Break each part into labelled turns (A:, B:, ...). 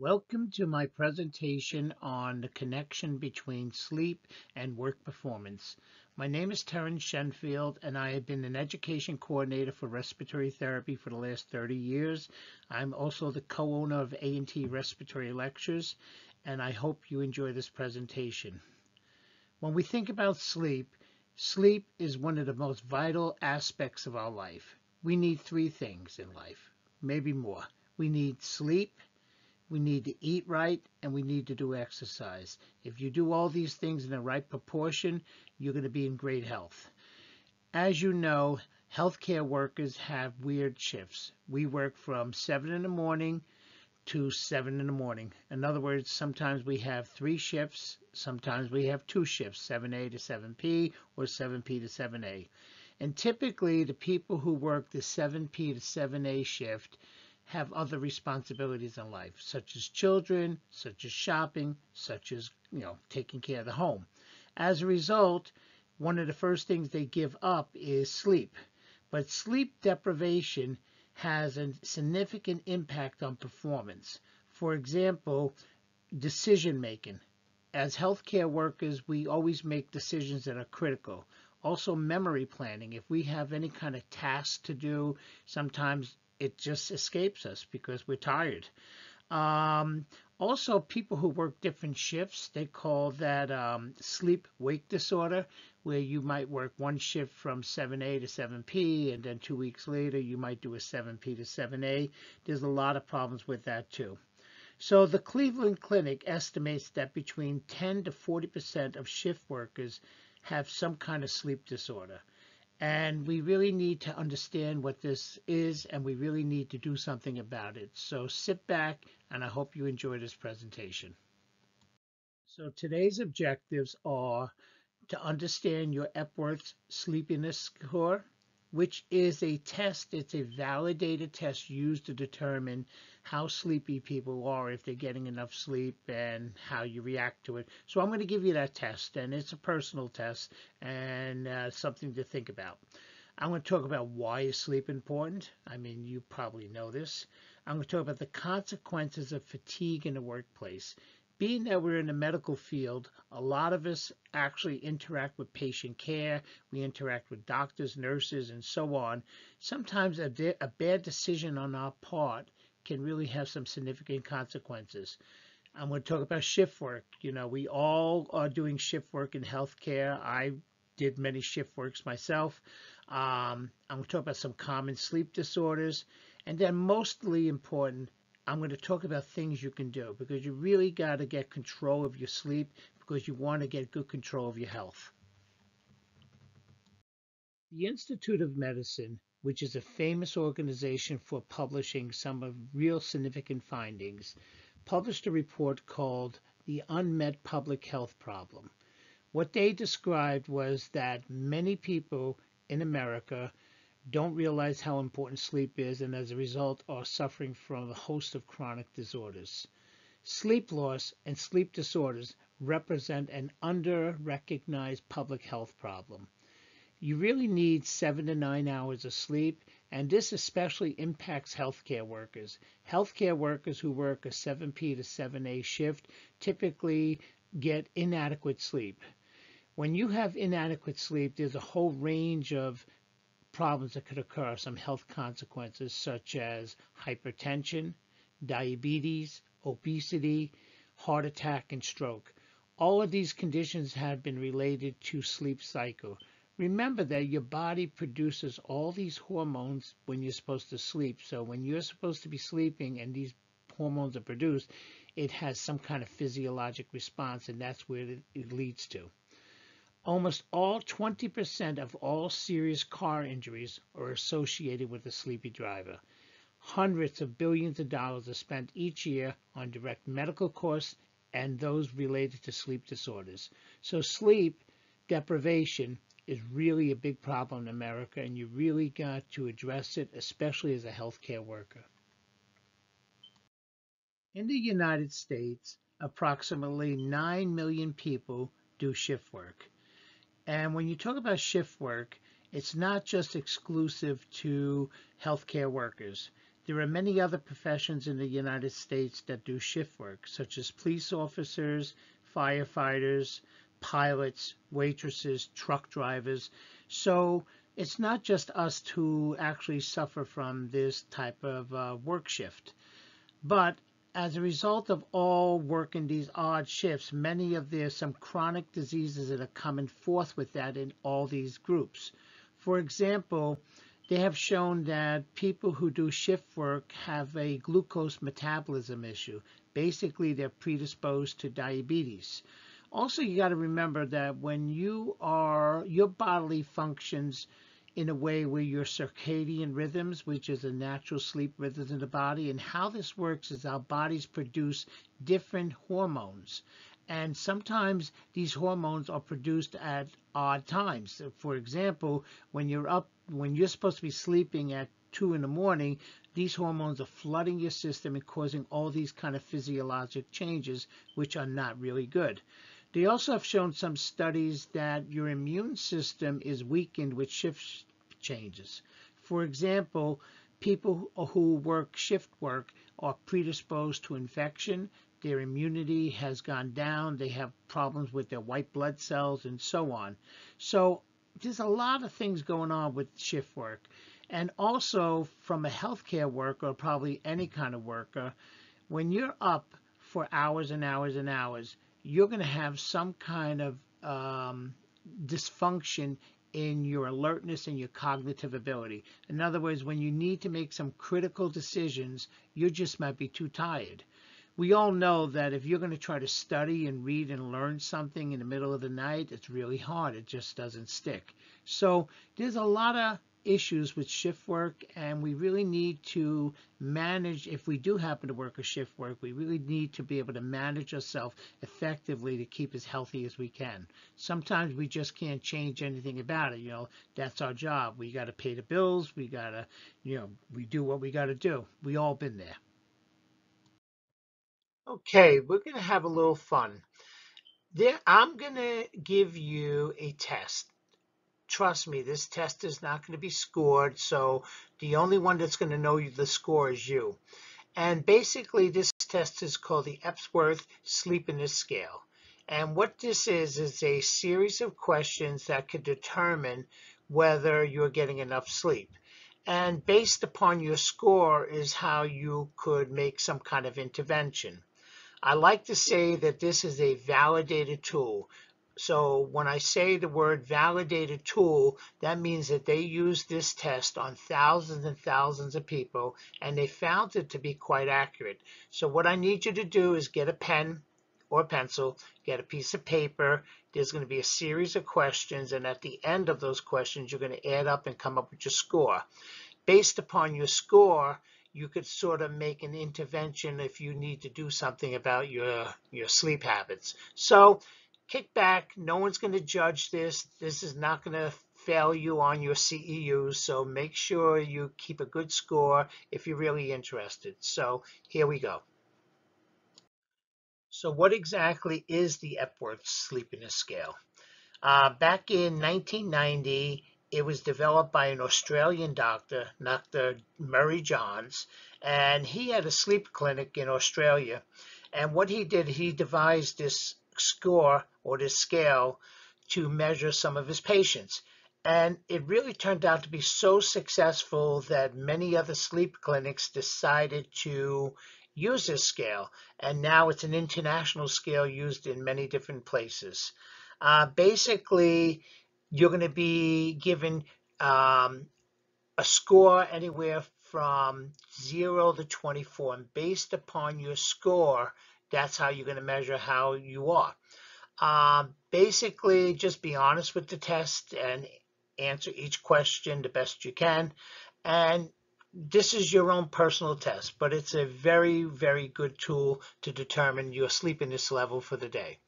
A: Welcome to my presentation on the connection between sleep and work performance. My name is Terrence Shenfield and I have been an education coordinator for respiratory therapy for the last 30 years. I'm also the co-owner of A&T Respiratory Lectures and I hope you enjoy this presentation. When we think about sleep, sleep is one of the most vital aspects of our life. We need three things in life, maybe more. We need sleep, we need to eat right, and we need to do exercise. If you do all these things in the right proportion, you're going to be in great health. As you know, healthcare workers have weird shifts. We work from 7 in the morning to 7 in the morning. In other words, sometimes we have three shifts, sometimes we have two shifts, 7A to 7P or 7P to 7A. And typically, the people who work the 7P to 7A shift have other responsibilities in life, such as children, such as shopping, such as, you know, taking care of the home. As a result, one of the first things they give up is sleep. But sleep deprivation has a significant impact on performance. For example, decision making. As healthcare workers, we always make decisions that are critical. Also, memory planning. If we have any kind of task to do, sometimes it just escapes us because we're tired. Um, also, people who work different shifts, they call that um, sleep-wake disorder, where you might work one shift from 7A to 7P, and then two weeks later you might do a 7P to 7A. There's a lot of problems with that too. So the Cleveland Clinic estimates that between 10 to 40% of shift workers have some kind of sleep disorder. And we really need to understand what this is, and we really need to do something about it. So sit back, and I hope you enjoy this presentation. So today's objectives are to understand your Epworth sleepiness score, which is a test, it's a validated test used to determine how sleepy people are, if they're getting enough sleep, and how you react to it. So I'm going to give you that test, and it's a personal test and uh, something to think about. I'm going to talk about why sleep is sleep important. I mean, you probably know this. I'm going to talk about the consequences of fatigue in the workplace being that we're in the medical field, a lot of us actually interact with patient care. We interact with doctors, nurses, and so on. Sometimes a, a bad decision on our part can really have some significant consequences. I'm going to talk about shift work. You know, we all are doing shift work in healthcare. I did many shift works myself. Um, I'm going to talk about some common sleep disorders. And then mostly important, I'm going to talk about things you can do because you really got to get control of your sleep because you want to get good control of your health. The Institute of Medicine, which is a famous organization for publishing some of real significant findings, published a report called The Unmet Public Health Problem. What they described was that many people in America don't realize how important sleep is and as a result are suffering from a host of chronic disorders. Sleep loss and sleep disorders represent an under-recognized public health problem. You really need seven to nine hours of sleep, and this especially impacts healthcare workers. Healthcare workers who work a 7P to 7A shift typically get inadequate sleep. When you have inadequate sleep, there's a whole range of problems that could occur, some health consequences such as hypertension, diabetes, obesity, heart attack, and stroke. All of these conditions have been related to sleep cycle. Remember that your body produces all these hormones when you're supposed to sleep. So when you're supposed to be sleeping and these hormones are produced, it has some kind of physiologic response, and that's where it leads to. Almost all 20% of all serious car injuries are associated with a sleepy driver. Hundreds of billions of dollars are spent each year on direct medical costs and those related to sleep disorders. So sleep deprivation is really a big problem in America, and you really got to address it, especially as a healthcare worker. In the United States, approximately 9 million people do shift work. And when you talk about shift work, it's not just exclusive to healthcare workers. There are many other professions in the United States that do shift work, such as police officers, firefighters, pilots, waitresses, truck drivers. So it's not just us who actually suffer from this type of uh, work shift. But as a result of all working these odd shifts, many of there's some chronic diseases that are coming forth with that in all these groups. For example, they have shown that people who do shift work have a glucose metabolism issue. Basically, they're predisposed to diabetes. Also, you got to remember that when you are, your bodily functions in a way where your circadian rhythms, which is a natural sleep rhythms in the body, and how this works is our bodies produce different hormones. And sometimes these hormones are produced at odd times. For example, when you're up, when you're supposed to be sleeping at two in the morning, these hormones are flooding your system and causing all these kind of physiologic changes, which are not really good. They also have shown some studies that your immune system is weakened with shift changes. For example, people who work shift work are predisposed to infection. Their immunity has gone down. They have problems with their white blood cells and so on. So there's a lot of things going on with shift work. And also from a healthcare worker, probably any kind of worker, when you're up for hours and hours and hours, you're going to have some kind of um, dysfunction in your alertness and your cognitive ability. In other words, when you need to make some critical decisions, you just might be too tired. We all know that if you're going to try to study and read and learn something in the middle of the night, it's really hard. It just doesn't stick. So there's a lot of issues with shift work and we really need to manage if we do happen to work a shift work we really need to be able to manage ourselves effectively to keep as healthy as we can. Sometimes we just can't change anything about it you know that's our job. We got to pay the bills we got to you know we do what we got to do. We all been there. Okay we're going to have a little fun. There i'm going to give you a test trust me, this test is not going to be scored. So the only one that's going to know the score is you. And basically, this test is called the Epworth Sleepiness Scale. And what this is, is a series of questions that could determine whether you're getting enough sleep. And based upon your score is how you could make some kind of intervention. I like to say that this is a validated tool. So when I say the word validated tool, that means that they used this test on thousands and thousands of people and they found it to be quite accurate. So what I need you to do is get a pen or pencil, get a piece of paper. There's going to be a series of questions and at the end of those questions, you're going to add up and come up with your score. Based upon your score, you could sort of make an intervention if you need to do something about your, your sleep habits. So kick back. No one's going to judge this. This is not going to fail you on your CEUs, so make sure you keep a good score if you're really interested. So here we go. So what exactly is the Epworth Sleepiness Scale? Uh, back in 1990, it was developed by an Australian doctor, Dr. Murray Johns, and he had a sleep clinic in Australia. And what he did, he devised this score or this scale to measure some of his patients. And it really turned out to be so successful that many other sleep clinics decided to use this scale. And now it's an international scale used in many different places. Uh, basically, you're going to be given um, a score anywhere from 0 to 24. And based upon your score, that's how you're going to measure how you are. Um, basically, just be honest with the test and answer each question the best you can. And this is your own personal test, but it's a very, very good tool to determine your sleepiness level for the day.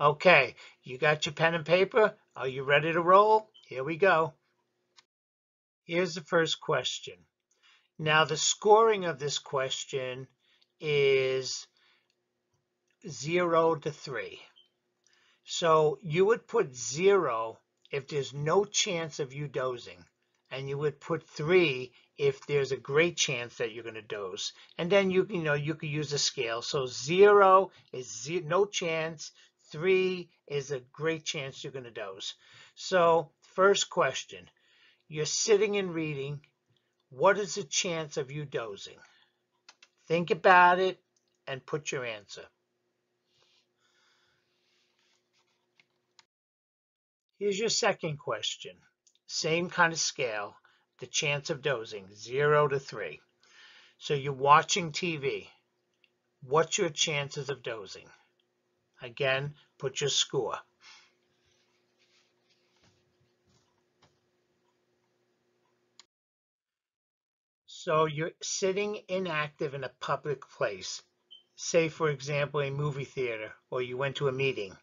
A: Okay, you got your pen and paper? Are you ready to roll? Here we go. Here's the first question. Now, the scoring of this question is 0 to 3. So you would put 0 if there's no chance of you dozing. and you would put three if there's a great chance that you're going to doze. And then you you know you could use a scale. So zero is zero, no chance. Three is a great chance you're going to doze. So first question, you're sitting and reading. What is the chance of you dozing? Think about it and put your answer. Here's your second question. Same kind of scale, the chance of dozing, 0 to 3. So you're watching TV. What's your chances of dozing? Again, put your score. So you're sitting inactive in a public place, say for example a movie theater or you went to a meeting.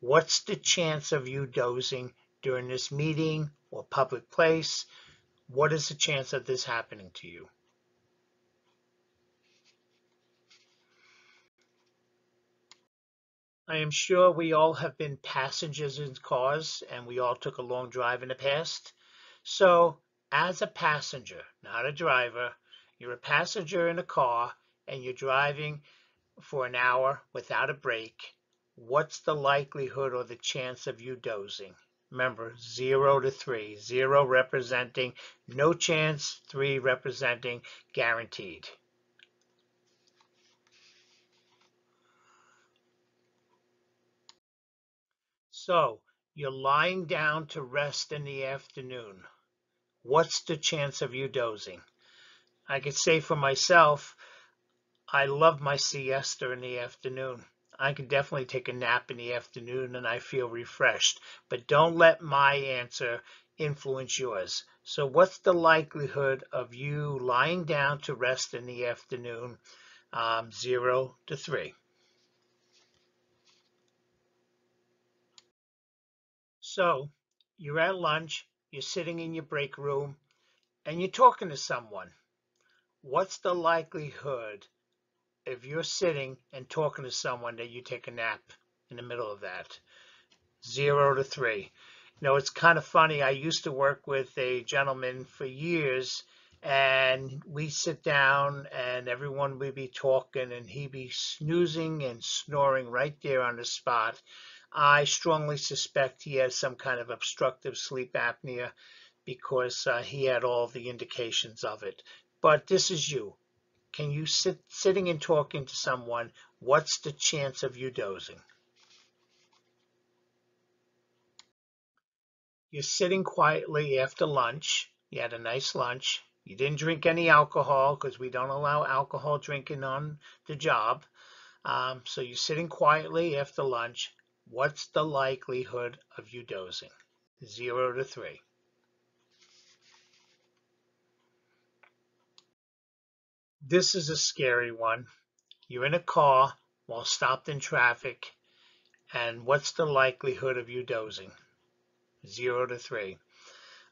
A: What's the chance of you dozing during this meeting or public place? What is the chance of this happening to you? I am sure we all have been passengers in cars and we all took a long drive in the past. So as a passenger, not a driver, you're a passenger in a car and you're driving for an hour without a break, what's the likelihood or the chance of you dozing? Remember, 0 to 3. 0 representing no chance, 3 representing guaranteed. So, you're lying down to rest in the afternoon what's the chance of you dozing? I could say for myself, I love my siesta in the afternoon. I can definitely take a nap in the afternoon and I feel refreshed, but don't let my answer influence yours. So what's the likelihood of you lying down to rest in the afternoon? Um, zero to three. So you're at lunch, you're sitting in your break room and you're talking to someone. What's the likelihood if you're sitting and talking to someone that you take a nap in the middle of that? Zero to three. You know, it's kind of funny. I used to work with a gentleman for years and we sit down and everyone would be talking and he'd be snoozing and snoring right there on the spot. I strongly suspect he has some kind of obstructive sleep apnea because uh, he had all the indications of it. But this is you. Can you sit sitting and talking to someone? What's the chance of you dozing? You're sitting quietly after lunch. You had a nice lunch. You didn't drink any alcohol because we don't allow alcohol drinking on the job. Um, so you're sitting quietly after lunch. What's the likelihood of you dozing? Zero to three. This is a scary one. You're in a car while stopped in traffic, and what's the likelihood of you dozing? Zero to three.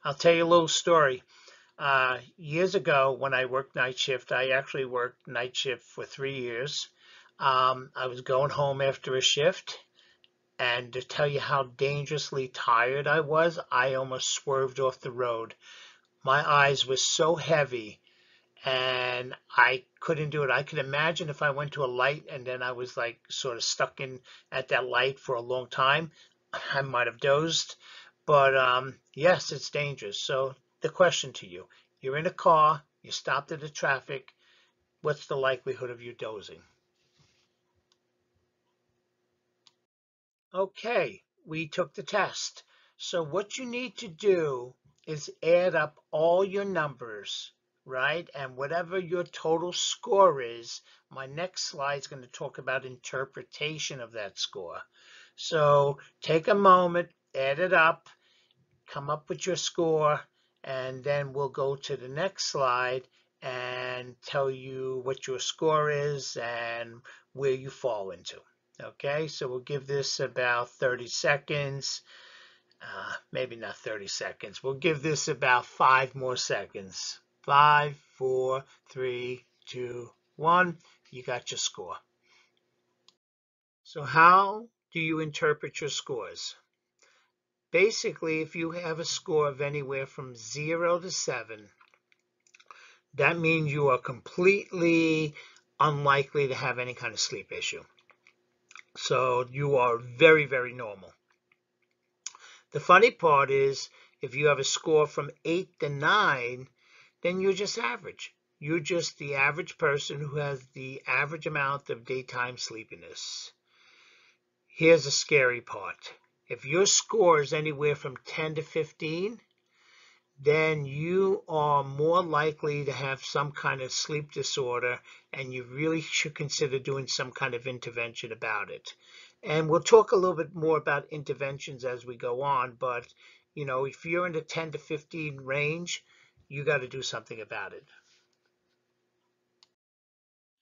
A: I'll tell you a little story. Uh, years ago, when I worked night shift, I actually worked night shift for three years. Um, I was going home after a shift, and to tell you how dangerously tired I was, I almost swerved off the road. My eyes were so heavy and I couldn't do it. I could imagine if I went to a light and then I was like sort of stuck in at that light for a long time, I might have dozed. But um, yes, it's dangerous. So the question to you, you're in a car, you stopped at the traffic, what's the likelihood of you dozing? Okay, we took the test. So what you need to do is add up all your numbers, right? And whatever your total score is, my next slide is going to talk about interpretation of that score. So take a moment, add it up, come up with your score, and then we'll go to the next slide and tell you what your score is and where you fall into. Okay, so we'll give this about 30 seconds. Uh, maybe not 30 seconds. We'll give this about five more seconds. Five, four, three, two, one. You got your score. So how do you interpret your scores? basically, if you have a score of anywhere from zero to seven, that means you are completely unlikely to have any kind of sleep issue. So you are very, very normal. The funny part is if you have a score from eight to nine, then you're just average. You're just the average person who has the average amount of daytime sleepiness. Here's the scary part. If your score is anywhere from 10 to 15, then you are more likely to have some kind of sleep disorder and you really should consider doing some kind of intervention about it. And we'll talk a little bit more about interventions as we go on, but you know, if you're in the 10 to 15 range, you got to do something about it.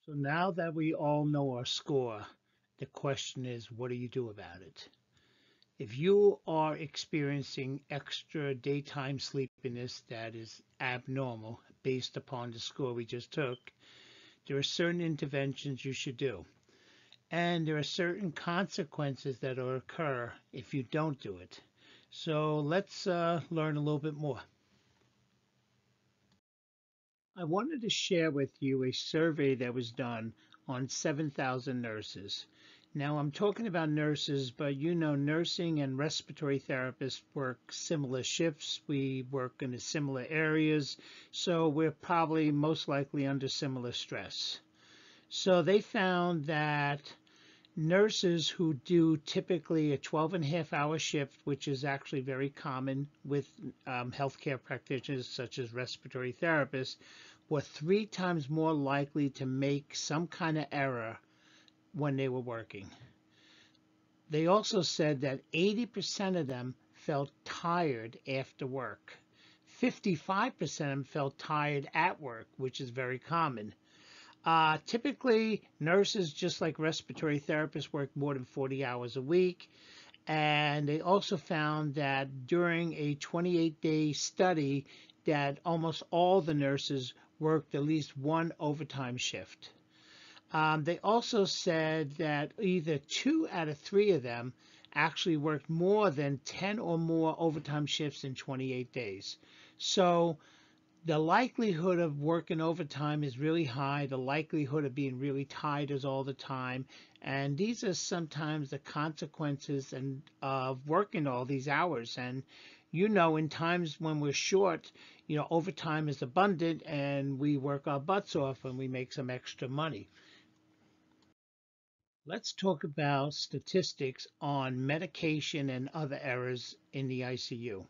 A: So now that we all know our score, the question is, what do you do about it? If you are experiencing extra daytime sleepiness that is abnormal based upon the score we just took, there are certain interventions you should do. And there are certain consequences that will occur if you don't do it. So let's uh, learn a little bit more. I wanted to share with you a survey that was done on 7,000 nurses. Now I'm talking about nurses, but you know nursing and respiratory therapists work similar shifts. We work in similar areas, so we're probably most likely under similar stress. So they found that nurses who do typically a 12 and a half hour shift, which is actually very common with um, healthcare practitioners such as respiratory therapists, were three times more likely to make some kind of error when they were working. They also said that 80% of them felt tired after work. 55% of them felt tired at work, which is very common. Uh, typically, nurses, just like respiratory therapists, work more than 40 hours a week. And they also found that during a 28-day study that almost all the nurses worked at least one overtime shift. Um, they also said that either two out of three of them actually worked more than 10 or more overtime shifts in 28 days. So the likelihood of working overtime is really high. The likelihood of being really tired is all the time. And these are sometimes the consequences and of working all these hours. And you know, in times when we're short, you know, overtime is abundant and we work our butts off and we make some extra money. Let's talk about statistics on medication and other errors in the ICU.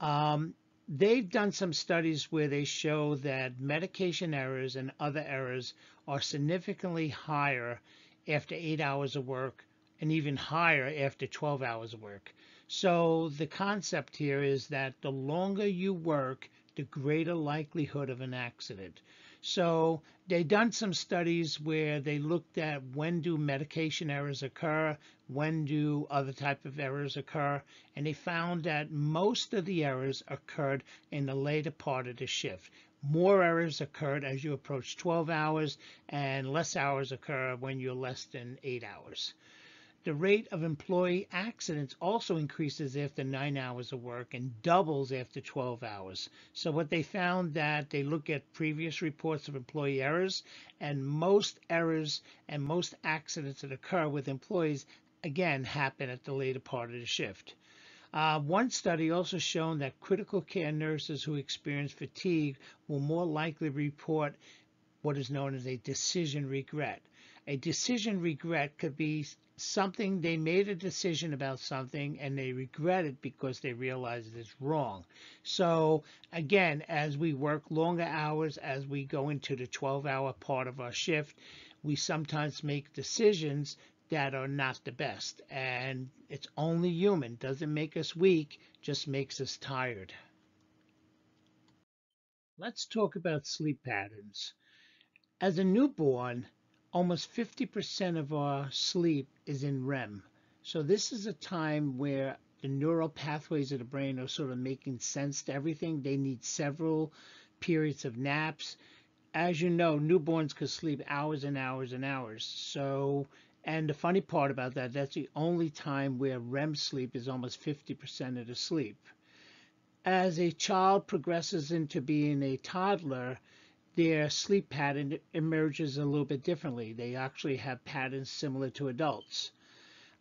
A: Um, they've done some studies where they show that medication errors and other errors are significantly higher after eight hours of work and even higher after 12 hours of work. So the concept here is that the longer you work, the greater likelihood of an accident. So they done some studies where they looked at when do medication errors occur, when do other type of errors occur, and they found that most of the errors occurred in the later part of the shift. More errors occurred as you approach 12 hours, and less hours occur when you're less than 8 hours. The rate of employee accidents also increases after nine hours of work and doubles after 12 hours. So what they found that they look at previous reports of employee errors and most errors and most accidents that occur with employees again happen at the later part of the shift. Uh, one study also shown that critical care nurses who experience fatigue will more likely report what is known as a decision regret. A decision regret could be something they made a decision about something and they regret it because they realize it's wrong. So again, as we work longer hours, as we go into the 12 hour part of our shift, we sometimes make decisions that are not the best. And it's only human, doesn't make us weak, just makes us tired. Let's talk about sleep patterns. As a newborn, almost 50% of our sleep is in REM. So this is a time where the neural pathways of the brain are sort of making sense to everything. They need several periods of naps. As you know, newborns could sleep hours and hours and hours. So And the funny part about that, that's the only time where REM sleep is almost 50% of the sleep. As a child progresses into being a toddler, their sleep pattern emerges a little bit differently. They actually have patterns similar to adults.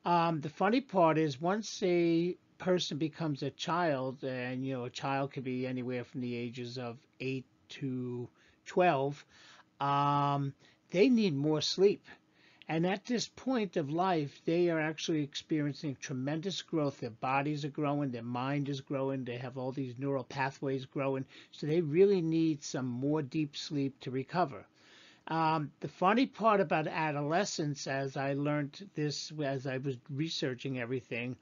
A: Um, the funny part is once a person becomes a child, and you know, a child could be anywhere from the ages of 8 to 12, um, they need more sleep. And at this point of life, they are actually experiencing tremendous growth. Their bodies are growing, their mind is growing, they have all these neural pathways growing. So they really need some more deep sleep to recover. Um, the funny part about adolescence, as I learned this as I was researching everything,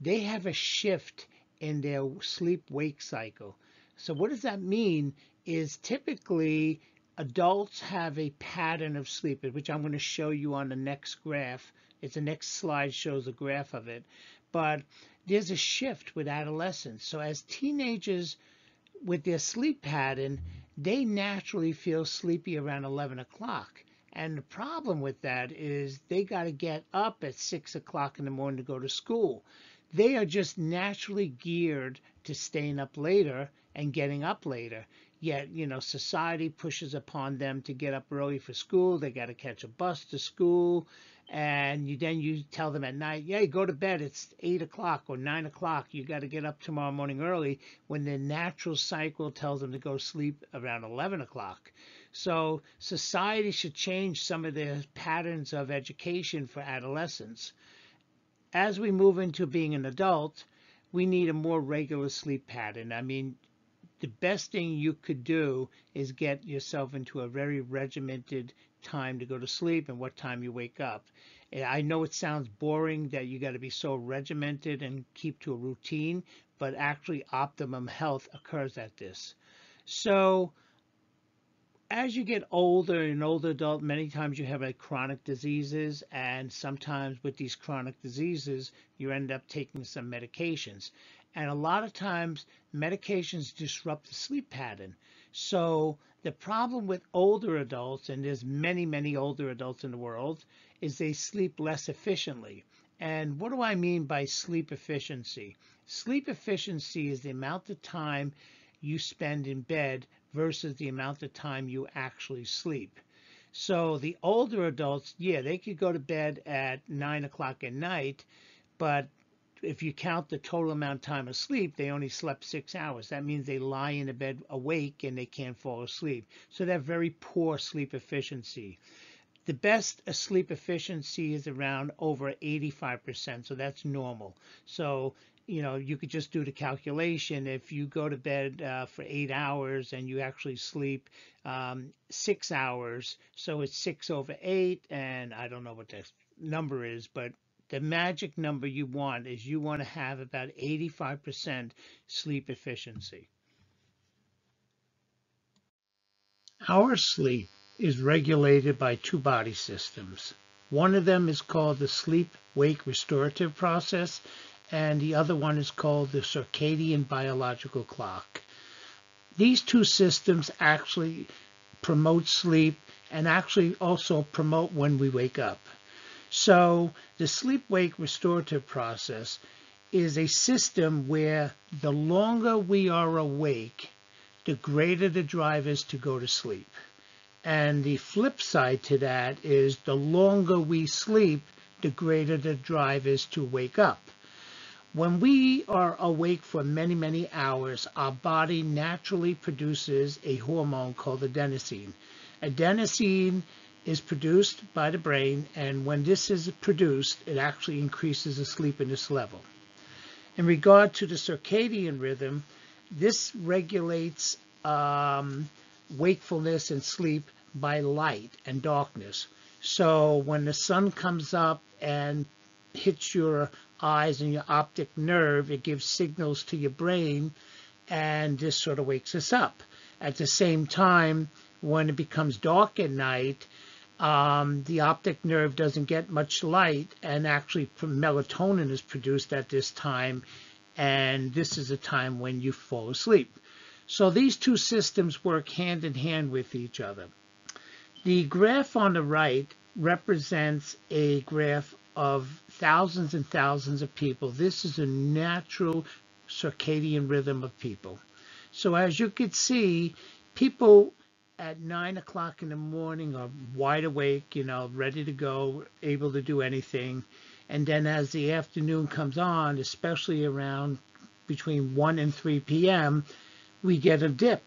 A: they have a shift in their sleep wake cycle. So, what does that mean? Is typically adults have a pattern of sleep, which I'm going to show you on the next graph. It's the next slide shows a graph of it. But there's a shift with adolescents. So as teenagers with their sleep pattern, they naturally feel sleepy around 11 o'clock. And the problem with that is they got to get up at 6 o'clock in the morning to go to school. They are just naturally geared to staying up later and getting up later yet you know society pushes upon them to get up early for school. They got to catch a bus to school. And you then you tell them at night yeah go to bed. It's eight o'clock or nine o'clock. You got to get up tomorrow morning early when the natural cycle tells them to go sleep around 11 o'clock. So society should change some of the patterns of education for adolescents. As we move into being an adult we need a more regular sleep pattern. I mean the best thing you could do is get yourself into a very regimented time to go to sleep and what time you wake up. I know it sounds boring that you got to be so regimented and keep to a routine, but actually optimum health occurs at this. So as you get older, an older adult, many times you have like chronic diseases, and sometimes with these chronic diseases, you end up taking some medications. And a lot of times medications disrupt the sleep pattern. So the problem with older adults, and there's many, many older adults in the world, is they sleep less efficiently. And what do I mean by sleep efficiency? Sleep efficiency is the amount of time you spend in bed versus the amount of time you actually sleep. So the older adults, yeah, they could go to bed at nine o'clock at night, but if you count the total amount of time asleep, they only slept six hours. That means they lie in the bed awake and they can't fall asleep. So they have very poor sleep efficiency. The best sleep efficiency is around over 85%, so that's normal. So, you know, you could just do the calculation. If you go to bed uh, for eight hours and you actually sleep um, six hours, so it's six over eight, and I don't know what the number is, but the magic number you want is you want to have about 85% sleep efficiency. Our sleep is regulated by two body systems. One of them is called the sleep-wake restorative process, and the other one is called the circadian biological clock. These two systems actually promote sleep and actually also promote when we wake up. So the sleep-wake restorative process is a system where the longer we are awake, the greater the drive is to go to sleep. And the flip side to that is the longer we sleep, the greater the drive is to wake up. When we are awake for many, many hours, our body naturally produces a hormone called adenosine. Adenosine is produced by the brain, and when this is produced, it actually increases the sleepiness level. In regard to the circadian rhythm, this regulates um, wakefulness and sleep by light and darkness. So when the sun comes up and hits your eyes and your optic nerve, it gives signals to your brain, and this sort of wakes us up. At the same time, when it becomes dark at night, um, the optic nerve doesn't get much light, and actually melatonin is produced at this time, and this is a time when you fall asleep. So these two systems work hand in hand with each other. The graph on the right represents a graph of thousands and thousands of people. This is a natural circadian rhythm of people. So as you can see, people at nine o'clock in the morning are wide awake, you know, ready to go, able to do anything. And then as the afternoon comes on, especially around between 1 and 3 p.m., we get a dip.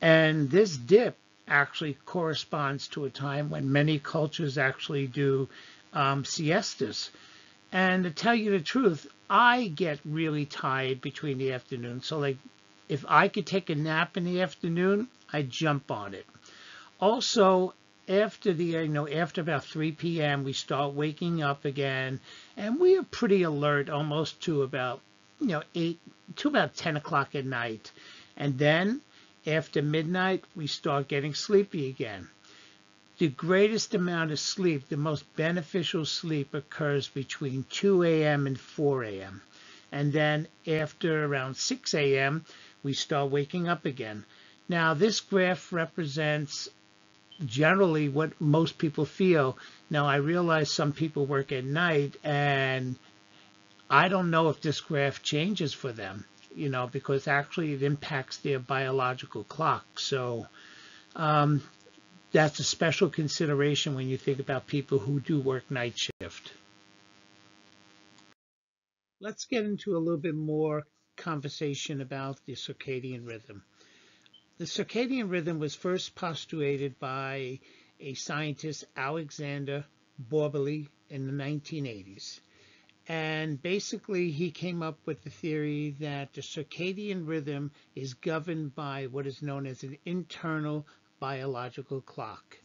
A: And this dip actually corresponds to a time when many cultures actually do um, siestas. And to tell you the truth, I get really tired between the afternoon. So like if I could take a nap in the afternoon, I jump on it. Also, after the you know after about 3 p.m. we start waking up again, and we are pretty alert almost to about you know 8 to about 10 o'clock at night, and then after midnight we start getting sleepy again. The greatest amount of sleep, the most beneficial sleep, occurs between 2 a.m. and 4 a.m. And then after around 6 a.m., we start waking up again. Now, this graph represents generally what most people feel. Now, I realize some people work at night, and I don't know if this graph changes for them, you know, because actually it impacts their biological clock. So um, that's a special consideration when you think about people who do work night shift. Let's get into a little bit more conversation about the circadian rhythm. The circadian rhythm was first postulated by a scientist, Alexander Borbély, in the 1980s. And basically, he came up with the theory that the circadian rhythm is governed by what is known as an internal biological clock.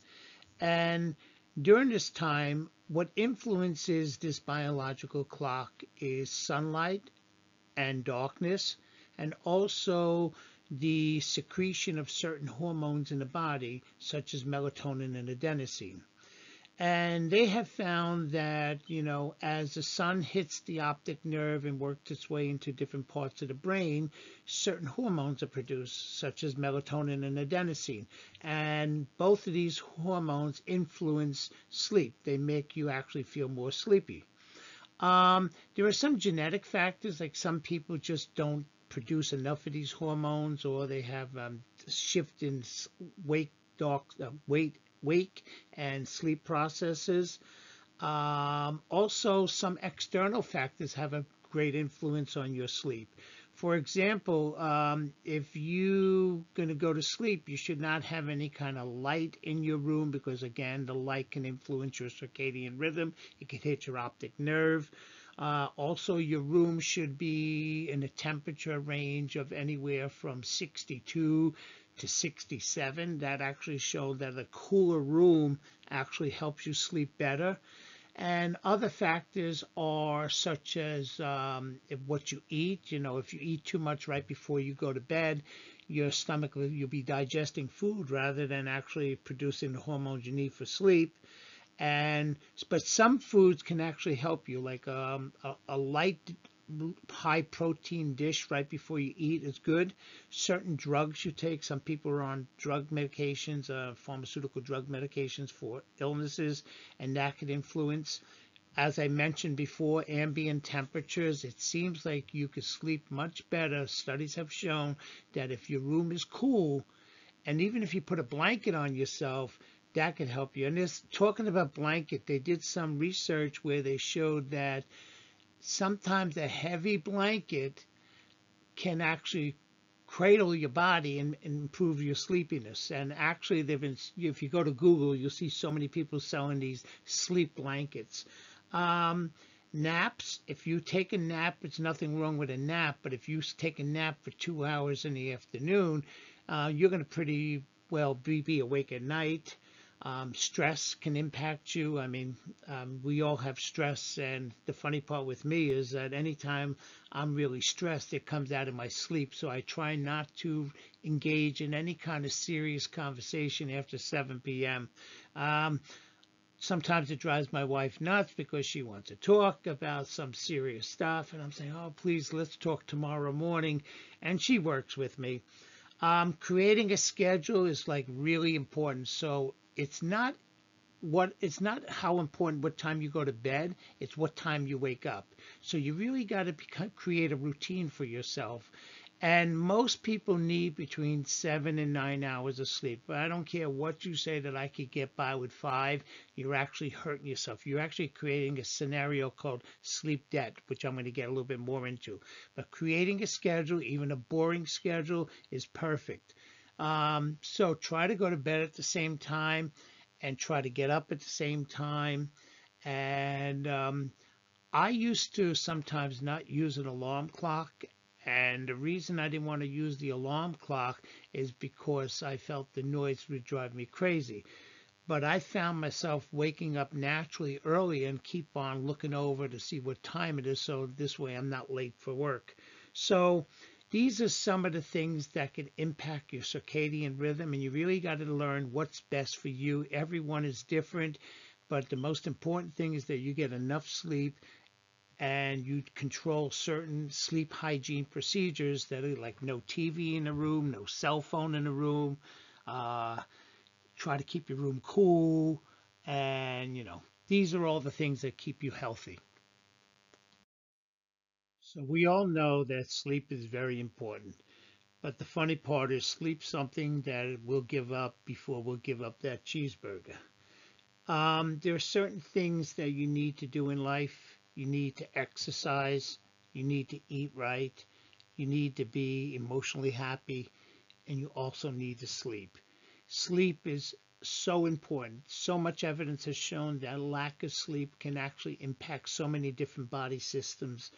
A: And during this time, what influences this biological clock is sunlight and darkness, and also the secretion of certain hormones in the body, such as melatonin and adenosine. And they have found that, you know, as the sun hits the optic nerve and works its way into different parts of the brain, certain hormones are produced, such as melatonin and adenosine. And both of these hormones influence sleep. They make you actually feel more sleepy. Um, there are some genetic factors, like some people just don't produce enough of these hormones, or they have um, shift in wake, dark, uh, weight wake and sleep processes. Um, also, some external factors have a great influence on your sleep. For example, um, if you're going to go to sleep, you should not have any kind of light in your room because, again, the light can influence your circadian rhythm. It can hit your optic nerve. Uh, also, your room should be in a temperature range of anywhere from 62 to 67. That actually showed that a cooler room actually helps you sleep better. And other factors are such as um, what you eat. You know, if you eat too much right before you go to bed, your stomach you'll be digesting food rather than actually producing the hormones you need for sleep. And but some foods can actually help you, like um, a, a light high protein dish right before you eat is good. Certain drugs you take, some people are on drug medications, uh, pharmaceutical drug medications for illnesses, and that could influence. As I mentioned before, ambient temperatures, it seems like you could sleep much better. Studies have shown that if your room is cool, and even if you put a blanket on yourself, that could help you. And this talking about blanket, they did some research where they showed that sometimes a heavy blanket can actually cradle your body and, and, improve your sleepiness. And actually, they've been, if you go to Google, you'll see so many people selling these sleep blankets. Um, naps, if you take a nap, it's nothing wrong with a nap, but if you take a nap for two hours in the afternoon, uh, you're going to pretty well be, be awake at night. Um, stress can impact you. I mean, um, we all have stress, and the funny part with me is that anytime I'm really stressed, it comes out of my sleep. So I try not to engage in any kind of serious conversation after 7 p.m. Um, sometimes it drives my wife nuts because she wants to talk about some serious stuff, and I'm saying, "Oh, please, let's talk tomorrow morning," and she works with me. Um, creating a schedule is like really important. So it's not what it's not how important what time you go to bed it's what time you wake up. So you really got to create a routine for yourself. And most people need between seven and nine hours of sleep. But i don't care what you say that i could get by with five you're actually hurting yourself. You're actually creating a scenario called sleep debt which i'm going to get a little bit more into. But creating a schedule even a boring schedule is perfect um, so try to go to bed at the same time and try to get up at the same time. And um, I used to sometimes not use an alarm clock. And the reason I didn't want to use the alarm clock is because I felt the noise would drive me crazy. But I found myself waking up naturally early and keep on looking over to see what time it is. So this way I'm not late for work. So these are some of the things that can impact your circadian rhythm, and you really got to learn what's best for you. Everyone is different, but the most important thing is that you get enough sleep and you control certain sleep hygiene procedures that are like no TV in the room, no cell phone in the room, uh, try to keep your room cool, and you know, these are all the things that keep you healthy. So we all know that sleep is very important. But the funny part is sleep something that we'll give up before we'll give up that cheeseburger. Um, there are certain things that you need to do in life. You need to exercise. You need to eat right. You need to be emotionally happy. And you also need to sleep. Sleep is so important. So much evidence has shown that lack of sleep can actually impact so many different body systems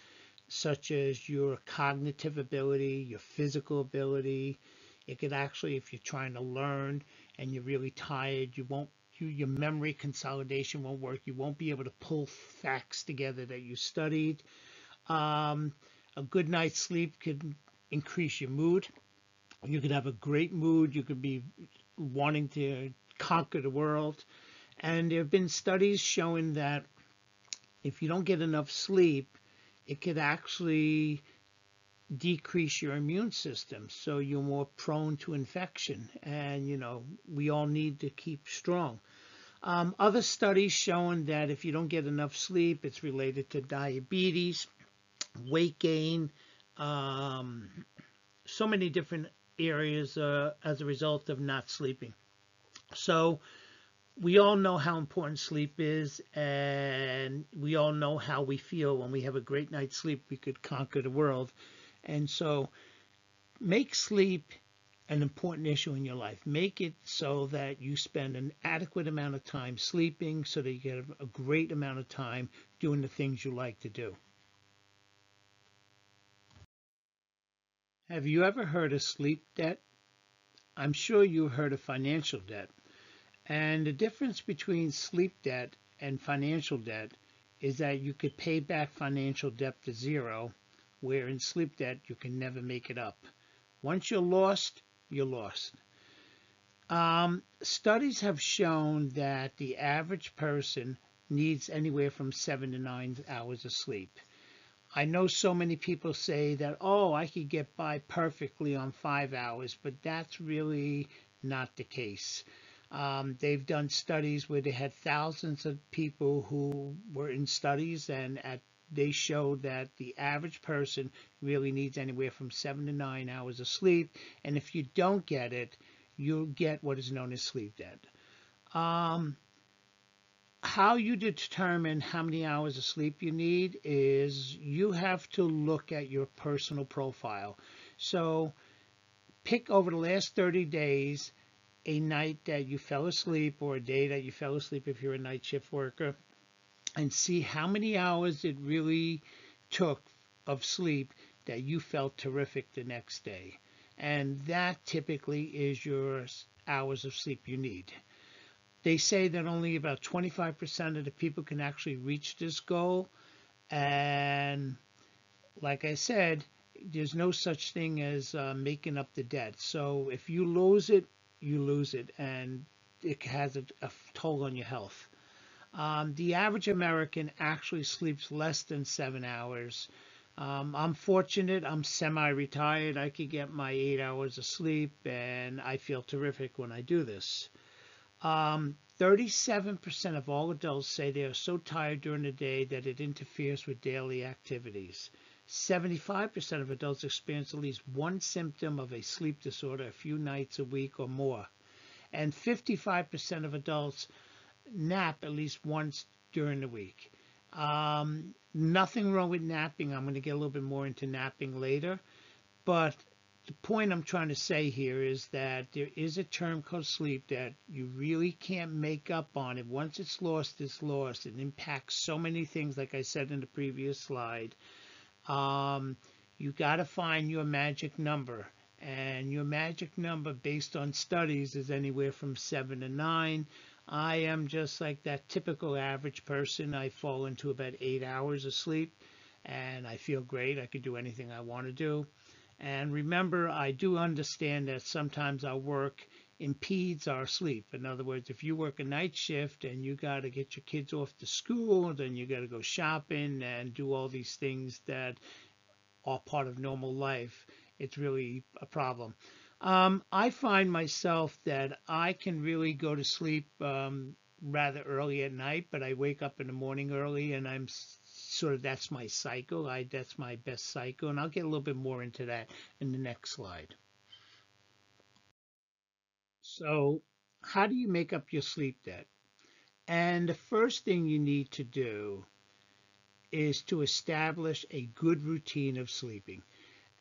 A: such as your cognitive ability, your physical ability. It could actually, if you're trying to learn and you're really tired, you won't you, your memory consolidation won't work. You won't be able to pull facts together that you studied. Um, a good night's sleep could increase your mood. You could have a great mood. You could be wanting to conquer the world. And there have been studies showing that if you don't get enough sleep, it could actually decrease your immune system so you're more prone to infection. And you know we all need to keep strong. Um, other studies showing that if you don't get enough sleep it's related to diabetes weight gain um, so many different areas uh, as a result of not sleeping. So we all know how important sleep is, and we all know how we feel when we have a great night's sleep. We could conquer the world. And so make sleep an important issue in your life. Make it so that you spend an adequate amount of time sleeping so that you get a great amount of time doing the things you like to do. Have you ever heard of sleep debt? I'm sure you've heard of financial debt. And the difference between sleep debt and financial debt is that you could pay back financial debt to zero, where in sleep debt you can never make it up. Once you're lost, you're lost. Um, studies have shown that the average person needs anywhere from seven to nine hours of sleep. I know so many people say that, oh, I could get by perfectly on five hours, but that's really not the case. Um, they've done studies where they had thousands of people who were in studies, and at, they showed that the average person really needs anywhere from seven to nine hours of sleep. And if you don't get it, you'll get what is known as sleep debt. Um, how you determine how many hours of sleep you need is you have to look at your personal profile. So pick over the last 30 days a night that you fell asleep or a day that you fell asleep if you're a night shift worker and see how many hours it really took of sleep that you felt terrific the next day. And that typically is your hours of sleep you need. They say that only about 25% of the people can actually reach this goal. And like I said, there's no such thing as uh, making up the debt. So if you lose it, you lose it and it has a, a toll on your health. Um, the average American actually sleeps less than seven hours. Um, I'm fortunate. I'm semi-retired. I could get my eight hours of sleep, and I feel terrific when I do this. Um, 37% of all adults say they are so tired during the day that it interferes with daily activities. 75% of adults experience at least one symptom of a sleep disorder a few nights a week or more. And 55% of adults nap at least once during the week. Um, nothing wrong with napping. I'm going to get a little bit more into napping later. But the point I'm trying to say here is that there is a term called sleep debt you really can't make up on it. Once it's lost, it's lost. It impacts so many things, like I said in the previous slide. Um, you got to find your magic number. And your magic number, based on studies, is anywhere from seven to nine. I am just like that typical average person. I fall into about eight hours of sleep and I feel great. I could do anything I want to do. And remember, I do understand that sometimes our work impedes our sleep. In other words, if you work a night shift and you got to get your kids off to school, then you got to go shopping and do all these things that are part of normal life, it's really a problem. Um, I find myself that I can really go to sleep um, rather early at night, but I wake up in the morning early and I'm sort of that's my cycle. I that's my best cycle, and I'll get a little bit more into that in the next slide. So, how do you make up your sleep debt? And the first thing you need to do is to establish a good routine of sleeping.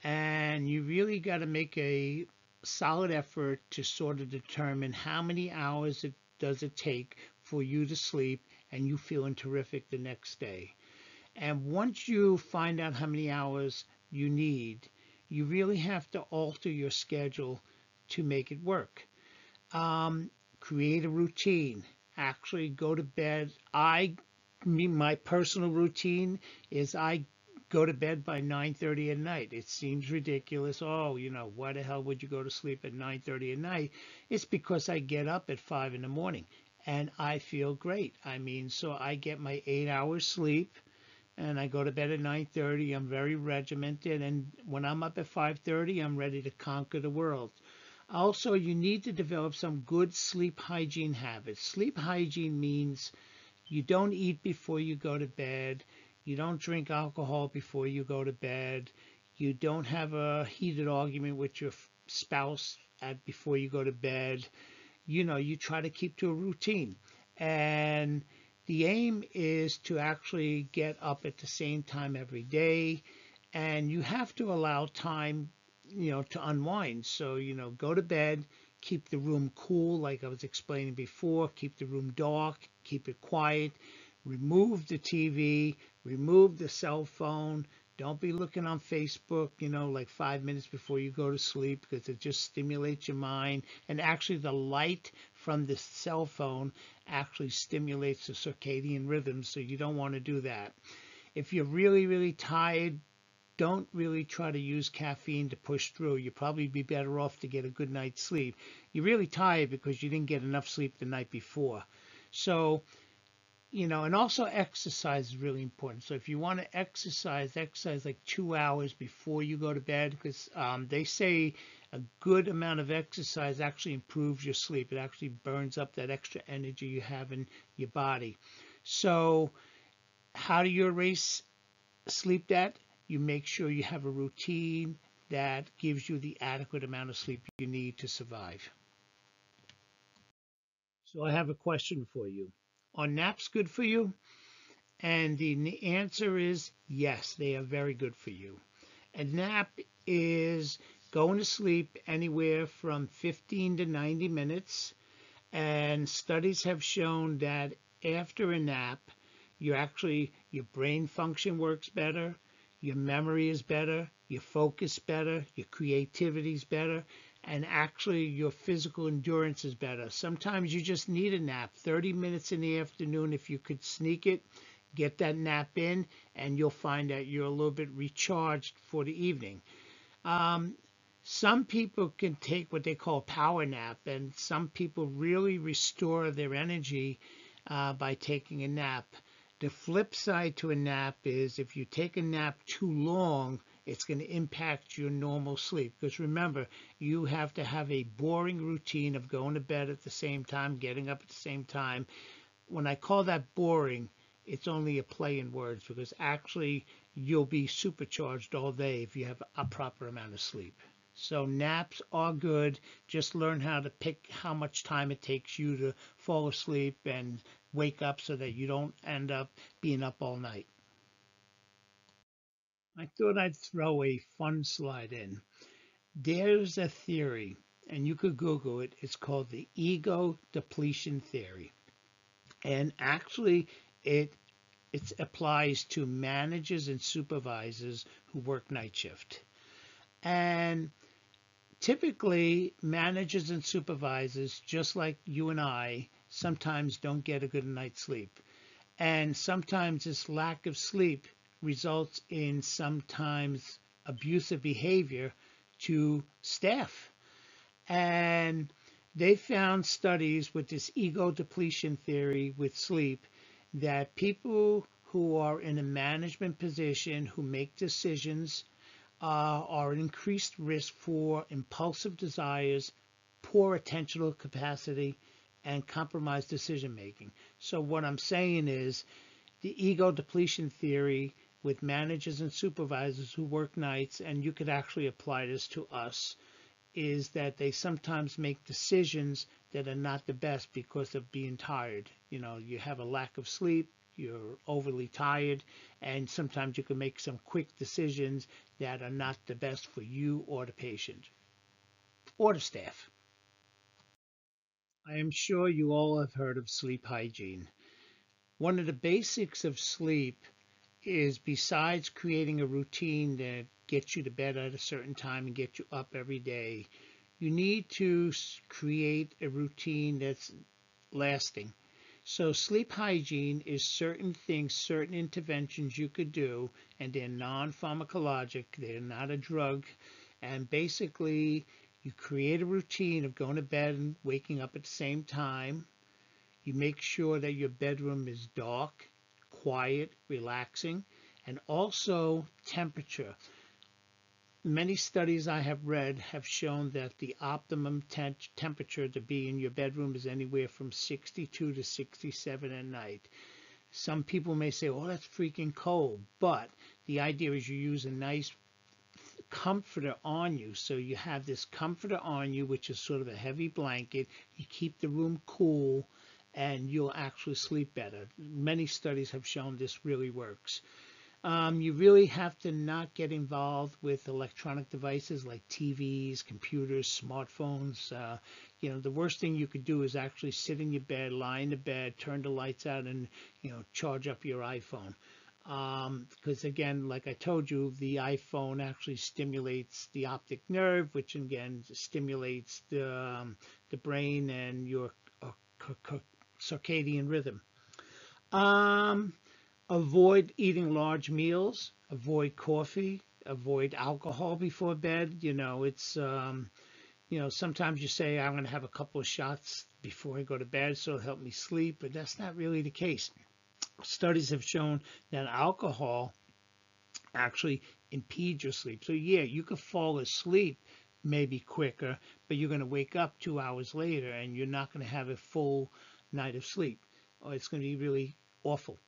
A: And you really got to make a solid effort to sort of determine how many hours it does it take for you to sleep and you feeling terrific the next day. And once you find out how many hours you need, you really have to alter your schedule to make it work. Um, create a routine. Actually go to bed. I, my personal routine is I go to bed by 9:30 at night. It seems ridiculous. Oh, you know, why the hell would you go to sleep at 9:30 at night? It's because I get up at 5 in the morning and I feel great. I mean, so I get my 8 hours sleep and I go to bed at 9:30. I'm very regimented, and when I'm up at 5:30, I'm ready to conquer the world. Also, you need to develop some good sleep hygiene habits. Sleep hygiene means you don't eat before you go to bed, you don't drink alcohol before you go to bed, you don't have a heated argument with your spouse at before you go to bed. You know, you try to keep to a routine. And the aim is to actually get up at the same time every day, and you have to allow time, you know, to unwind. So, you know, go to bed, keep the room cool, like I was explaining before, keep the room dark, keep it quiet, remove the TV, remove the cell phone, don't be looking on Facebook, you know, like five minutes before you go to sleep because it just stimulates your mind. And actually, the light from the cell phone actually stimulates the circadian rhythm, so you don't want to do that. If you're really, really tired, don't really try to use caffeine to push through. You'd probably be better off to get a good night's sleep. You're really tired because you didn't get enough sleep the night before. So you know, and also exercise is really important. So if you want to exercise, exercise like two hours before you go to bed, because um, they say a good amount of exercise actually improves your sleep. It actually burns up that extra energy you have in your body. So how do you erase sleep debt? You make sure you have a routine that gives you the adequate amount of sleep you need to survive. So I have a question for you. Are naps good for you? And the answer is yes, they are very good for you. A nap is going to sleep anywhere from 15 to 90 minutes. And studies have shown that after a nap, you actually, your brain function works better, your memory is better, your focus better, your creativity is better, and actually your physical endurance is better. Sometimes you just need a nap, 30 minutes in the afternoon if you could sneak it, get that nap in, and you'll find that you're a little bit recharged for the evening. Um, some people can take what they call power nap, and some people really restore their energy uh, by taking a nap. The flip side to a nap is if you take a nap too long, it's going to impact your normal sleep. Because remember, you have to have a boring routine of going to bed at the same time, getting up at the same time. When I call that boring, it's only a play in words because actually you'll be supercharged all day if you have a proper amount of sleep. So naps are good. Just learn how to pick how much time it takes you to fall asleep and wake up so that you don't end up being up all night. I thought I'd throw a fun slide in. There's a theory, and you could Google it. It's called the ego depletion theory. And actually, it it applies to managers and supervisors who work night shift. And typically managers and supervisors, just like you and I, sometimes don't get a good night's sleep. And sometimes this lack of sleep results in sometimes abusive behavior to staff. And they found studies with this ego depletion theory with sleep that people who are in a management position who make decisions uh, are increased risk for impulsive desires, poor attentional capacity, and compromised decision making. So what I'm saying is the ego depletion theory with managers and supervisors who work nights, and you could actually apply this to us, is that they sometimes make decisions that are not the best because of being tired. You know, you have a lack of sleep, you're overly tired, and sometimes you can make some quick decisions that are not the best for you or the patient or the staff. I am sure you all have heard of sleep hygiene. One of the basics of sleep is besides creating a routine that gets you to bed at a certain time and get you up every day, you need to create a routine that's lasting. So sleep hygiene is certain things, certain interventions you could do, and they're non-pharmacologic. They're not a drug. And basically, you create a routine of going to bed and waking up at the same time. You make sure that your bedroom is dark, quiet, relaxing, and also temperature many studies I have read have shown that the optimum te temperature to be in your bedroom is anywhere from 62 to 67 at night. Some people may say, oh, that's freaking cold. But the idea is you use a nice comforter on you. So you have this comforter on you, which is sort of a heavy blanket. You keep the room cool and you'll actually sleep better. Many studies have shown this really works. Um, you really have to not get involved with electronic devices like TVs, computers, smartphones. Uh, you know, the worst thing you could do is actually sit in your bed, lie in the bed, turn the lights out, and you know, charge up your iPhone. Because um, again, like I told you, the iPhone actually stimulates the optic nerve, which again stimulates the um, the brain and your uh, circadian rhythm. Um, avoid eating large meals, avoid coffee, avoid alcohol before bed. You know, it's, um, you know, sometimes you say, I'm going to have a couple of shots before I go to bed, so it'll help me sleep, but that's not really the case. Studies have shown that alcohol actually impedes your sleep. So yeah, you could fall asleep maybe quicker, but you're going to wake up two hours later and you're not going to have a full night of sleep. Or it's going to be really awful.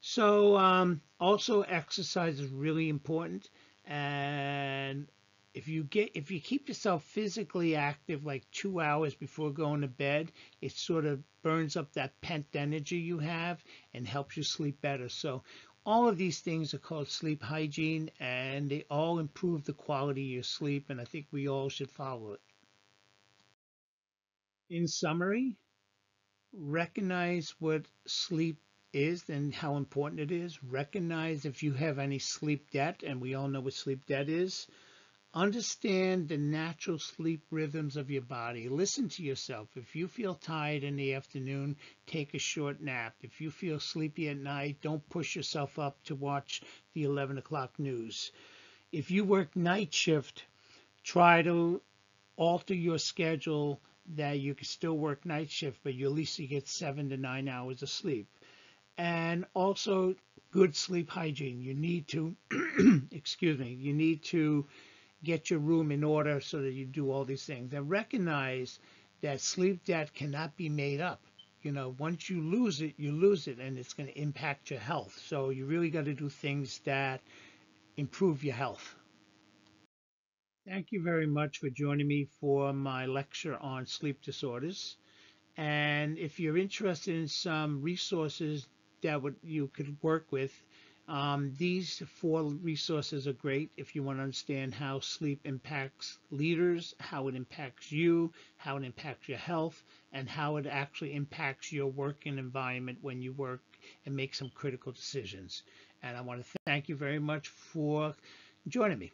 A: So um, also exercise is really important. And if you get if you keep yourself physically active like two hours before going to bed, it sort of burns up that pent energy you have and helps you sleep better. So all of these things are called sleep hygiene and they all improve the quality of your sleep and I think we all should follow it. In summary, recognize what sleep is and how important it is. Recognize if you have any sleep debt, and we all know what sleep debt is. Understand the natural sleep rhythms of your body. Listen to yourself. If you feel tired in the afternoon, take a short nap. If you feel sleepy at night, don't push yourself up to watch the 11 o'clock news. If you work night shift, try to alter your schedule that you can still work night shift, but you at least get seven to nine hours of sleep and also good sleep hygiene. You need to, excuse me, you need to get your room in order so that you do all these things. And recognize that sleep debt cannot be made up. You know, once you lose it, you lose it, and it's going to impact your health. So you really got to do things that improve your health. Thank you very much for joining me for my lecture on sleep disorders. And if you're interested in some resources that would you could work with, um, these four resources are great if you want to understand how sleep impacts leaders, how it impacts you, how it impacts your health, and how it actually impacts your working environment when you work and make some critical decisions. And I want to thank you very much for joining me.